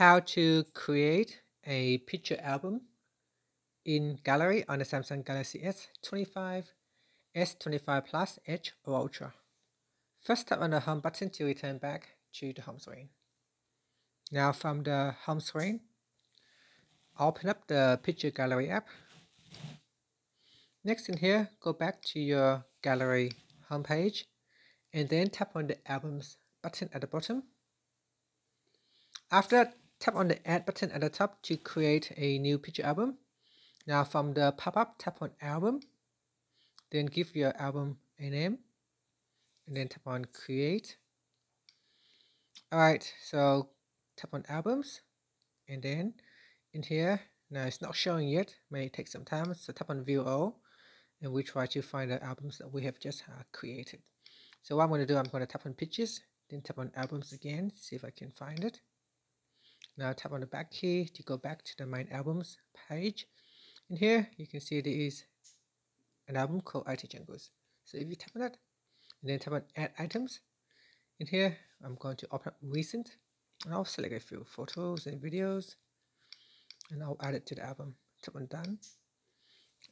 how to create a picture album in Gallery on the Samsung Galaxy S25, S25 Plus, Edge or Ultra. First tap on the home button to return back to the home screen. Now from the home screen, open up the Picture Gallery app. Next in here, go back to your Gallery homepage and then tap on the Albums button at the bottom. After that, tap on the Add button at the top to create a new picture album. Now from the pop-up, tap on Album, then give your album a name, and then tap on Create. Alright, so tap on Albums, and then in here, now it's not showing yet, may take some time, so tap on View All, and we try to find the albums that we have just uh, created. So what I'm going to do, I'm going to tap on Pictures, then tap on Albums again, see if I can find it. Now tap on the back key to go back to the main albums page. In here, you can see there is an album called IT Jungles. So if you tap on that, and then tap on Add Items, in here, I'm going to open up Recent, and I'll select a few photos and videos, and I'll add it to the album. Tap on Done.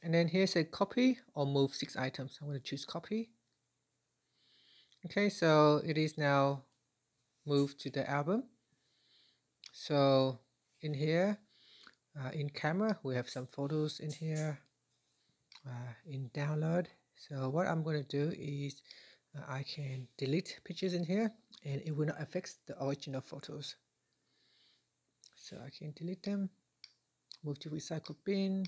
And then here say copy or move six items. I'm going to choose copy. Okay, so it is now moved to the album. So in here, uh, in camera, we have some photos in here uh, in download. So what I'm going to do is uh, I can delete pictures in here and it will not affect the original photos. So I can delete them, move to recycle bin.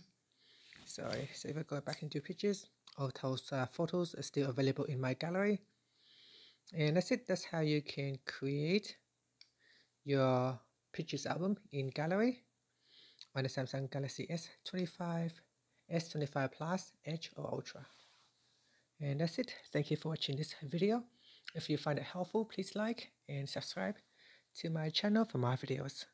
Sorry, so if I go back into pictures, all those uh, photos are still available in my gallery. And that's it, that's how you can create your Pictures album in Gallery on the Samsung Galaxy S25, S25 Plus, Edge or Ultra. And that's it. Thank you for watching this video. If you find it helpful, please like and subscribe to my channel for more videos.